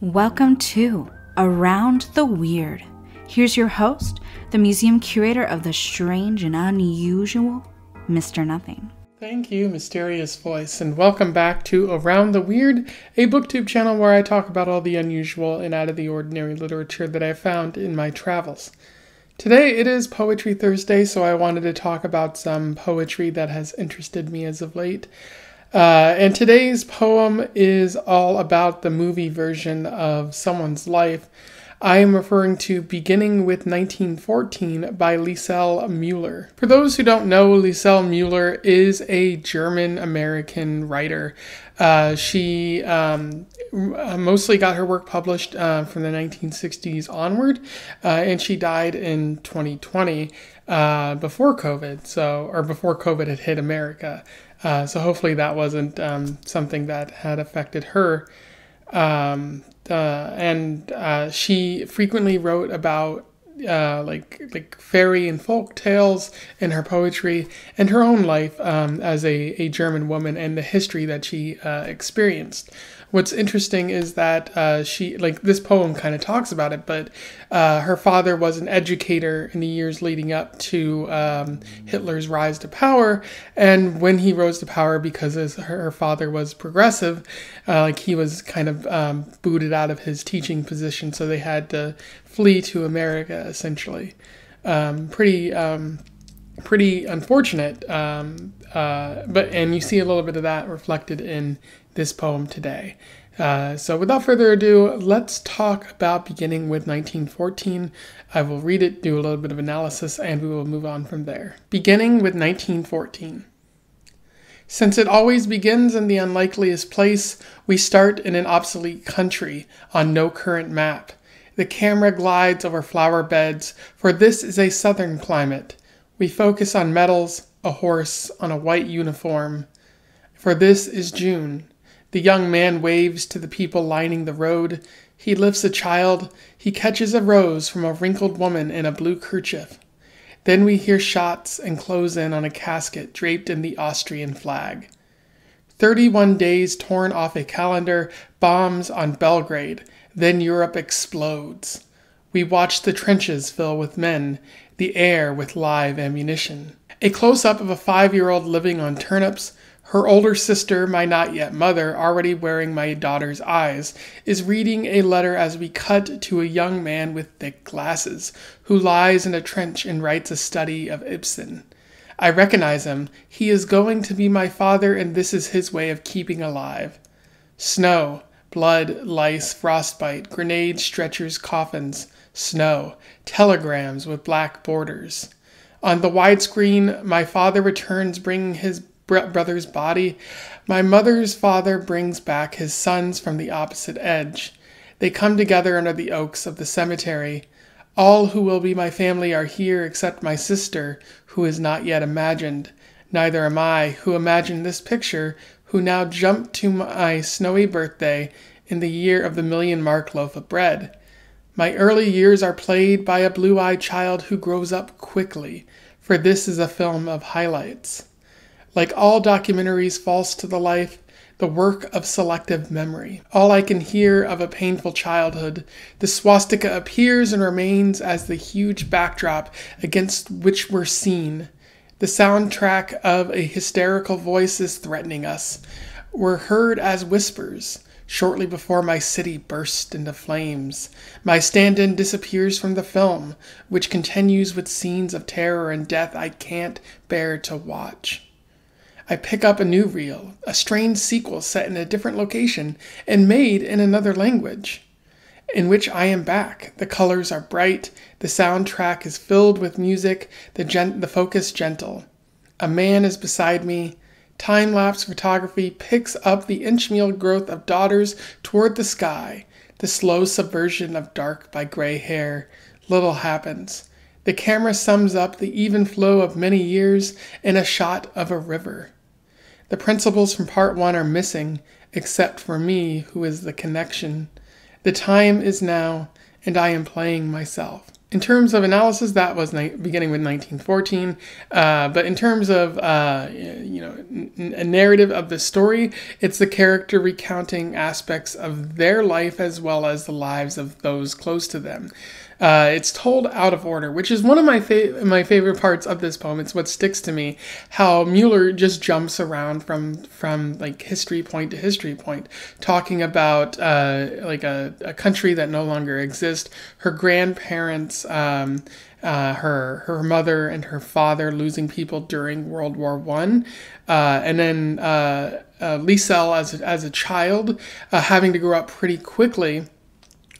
Welcome to Around the Weird. Here's your host, the museum curator of the strange and unusual, Mr. Nothing. Thank you, mysterious voice, and welcome back to Around the Weird, a booktube channel where I talk about all the unusual and out of the ordinary literature that I found in my travels. Today it is Poetry Thursday, so I wanted to talk about some poetry that has interested me as of late. Uh, and today's poem is all about the movie version of someone's life. I am referring to Beginning with 1914 by Lisel Mueller. For those who don't know, Lisel Mueller is a German American writer. Uh, she um, mostly got her work published uh, from the 1960s onward, uh, and she died in 2020 uh, before COVID, so or before COVID had hit America. Uh, so hopefully that wasn't um, something that had affected her. Um, uh, and uh, she frequently wrote about uh, like like fairy and folk tales in her poetry and her own life um, as a, a German woman and the history that she uh, experienced. What's interesting is that uh, she like this poem kind of talks about it but uh, her father was an educator in the years leading up to um, hitler's rise to power. And when he rose to power because his, her father was progressive uh, like he was kind of um, booted out of his teaching position. So they had to flee to america essentially um, pretty um, pretty unfortunate um, uh, but and you see a little bit of that reflected in this poem today. Uh, so, without further ado, let's talk about beginning with 1914. I will read it, do a little bit of analysis, and we will move on from there. Beginning with 1914. Since it always begins in the unlikeliest place, we start in an obsolete country on no current map. The camera glides over flower beds, for this is a southern climate. We focus on medals, a horse on a white uniform. For this is June. The young man waves to the people lining the road. He lifts a child. He catches a rose from a wrinkled woman in a blue kerchief. Then we hear shots and close in on a casket draped in the Austrian flag. 31 days torn off a calendar, bombs on Belgrade. Then Europe explodes. We watch the trenches fill with men, the air with live ammunition. A close up of a five year old living on turnips, her older sister, my not yet mother, already wearing my daughter's eyes, is reading a letter as we cut to a young man with thick glasses, who lies in a trench and writes a study of Ibsen. I recognize him. He is going to be my father, and this is his way of keeping alive. Snow, blood, lice, frostbite, grenades, stretchers, coffins, snow, telegrams with black borders. On the widescreen, my father returns bringing his brother's body, my mother's father brings back his sons from the opposite edge. They come together under the oaks of the cemetery. All who will be my family are here except my sister, who is not yet imagined. Neither am I, who imagined this picture, who now jumped to my snowy birthday in the year of the million mark loaf of bread. My early years are played by a blue eyed child who grows up quickly, for this is a film of highlights. Like all documentaries false to the life, the work of selective memory. All I can hear of a painful childhood, the swastika appears and remains as the huge backdrop against which we're seen. The soundtrack of a hysterical voice is threatening us. We're heard as whispers. Shortly before my city burst into flames, my stand in disappears from the film, which continues with scenes of terror and death I can't bear to watch. I pick up a new reel, a strange sequel set in a different location and made in another language, in which I am back. The colors are bright, the soundtrack is filled with music, the, gen- the focus gentle. A man is beside me. Time lapse photography picks up the inchmeal growth of daughters toward the sky, the slow subversion of dark by gray hair. Little happens. The camera sums up the even flow of many years in a shot of a river. The principals from part one are missing, except for me, who is the connection. The time is now, and I am playing myself. in terms of analysis, that was ni- beginning with 1914. Uh, but in terms of uh, you know n- a narrative of the story, it's the character recounting aspects of their life as well as the lives of those close to them. Uh, it's told out of order, which is one of my fa- my favorite parts of this poem. It's what sticks to me. How Mueller just jumps around from from like history point to history point, talking about uh, like a, a country that no longer exists, her grandparents. Um, uh, her her mother and her father losing people during World War One, uh, and then uh, uh, Lisel as a, as a child uh, having to grow up pretty quickly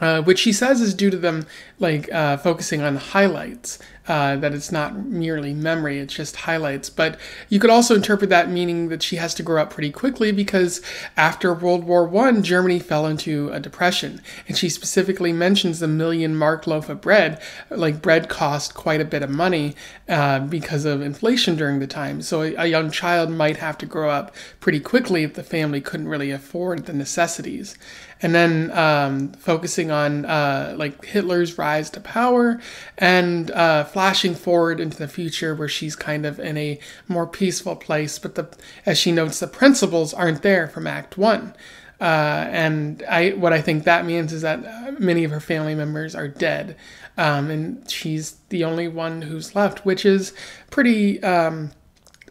uh, which she says is due to them like uh, focusing on highlights uh, that it's not merely memory it's just highlights. But you could also interpret that meaning that she has to grow up pretty quickly because after world war one germany fell into a depression. And she specifically mentions the million mark loaf of bread like bread cost quite a bit of money uh, because of inflation during the time. So a young child might have to grow up pretty quickly if the family couldn't really afford the necessities and then um, focusing on uh, like Hitler's rise to power and uh, flashing forward into the future where she's kind of in a more peaceful place. But the as she notes, the principals aren't there from Act One. Uh, and I, what I think that means is that many of her family members are dead, um, and she's the only one who's left, which is pretty um,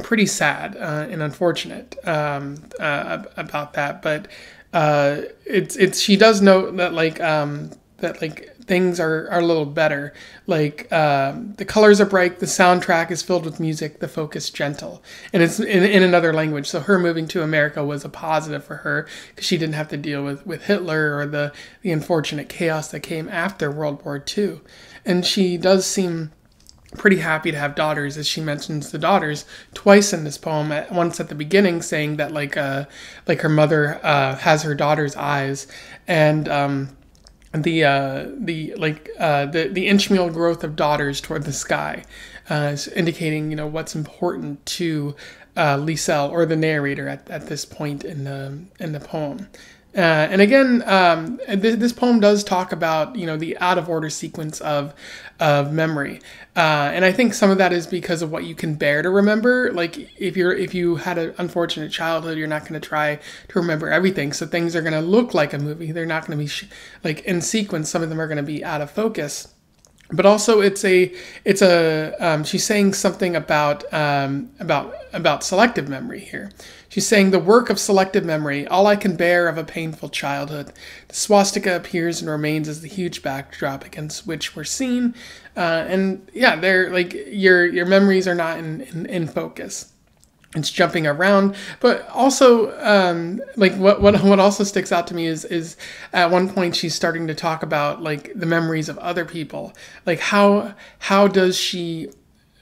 pretty sad uh, and unfortunate um, uh, about that. But uh, it's it's she does note that like um, that like things are, are a little better. Like um, the colors are bright, the soundtrack is filled with music, the focus gentle, and it's in, in another language. So her moving to America was a positive for her because she didn't have to deal with, with Hitler or the the unfortunate chaos that came after World War II, and she does seem pretty happy to have daughters as she mentions the daughters twice in this poem at, once at the beginning saying that like uh like her mother uh has her daughter's eyes. And um the uh the like uh the the inchmeal growth of daughters toward the sky uh indicating you know what's important to uh or the narrator at, at this point in the in the poem uh, and again, um, th- this poem does talk about you know the out of order sequence of of memory, uh, and I think some of that is because of what you can bear to remember. Like if you're if you had an unfortunate childhood, you're not going to try to remember everything. So things are going to look like a movie. They're not going to be sh- like in sequence. Some of them are going to be out of focus but also it's a it's a um, she's saying something about um, about about selective memory here. She's saying the work of selective memory, all I can bear of a painful childhood. The swastika appears and remains as the huge backdrop against which we're seen, uh, and yeah, they're like your your memories are not in, in, in focus it's jumping around. But also um, like what, what what also sticks out to me is is at one point she's starting to talk about like the memories of other people. Like how how does she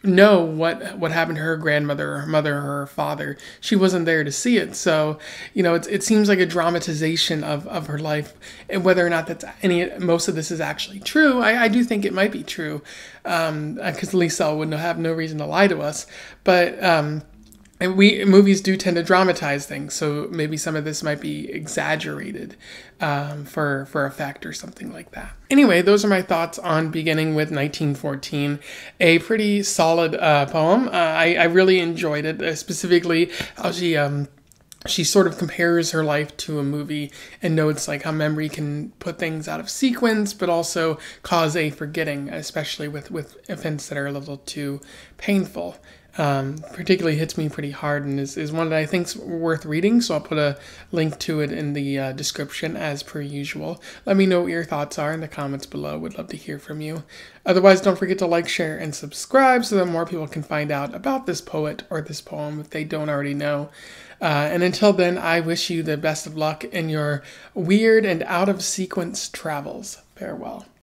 know what what happened to her grandmother her mother her father? She wasn't there to see it. So you know it, it seems like a dramatization of, of her life and whether or not that's any most of this is actually true i, I do think it might be true. Because um, Lisel would have no reason to lie to us. But um, and we movies do tend to dramatize things, so maybe some of this might be exaggerated um, for for effect or something like that. Anyway, those are my thoughts on beginning with 1914, a pretty solid uh, poem. Uh, I, I really enjoyed it, uh, specifically how she. Um, she sort of compares her life to a movie and notes like how memory can put things out of sequence but also cause a forgetting especially with with events that are a little too painful um, particularly hits me pretty hard and is, is one that I think's worth reading. So I'll put a link to it in the uh, description as per usual. Let me know what your thoughts are in the comments below. Would love to hear from you. Otherwise, don't forget to like, share, and subscribe so that more people can find out about this poet or this poem if they don't already know. Uh, and until then, I wish you the best of luck in your weird and out of sequence travels. Farewell.